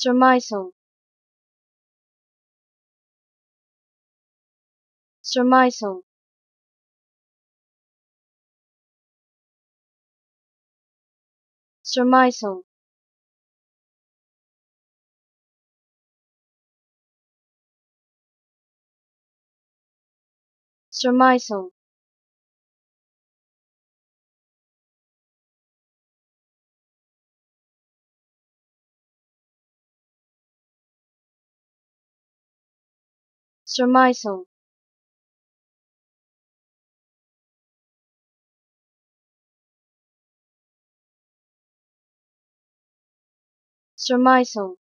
surmisal. Surmisal. Surmisal. Surmisal surmisal. Surmisal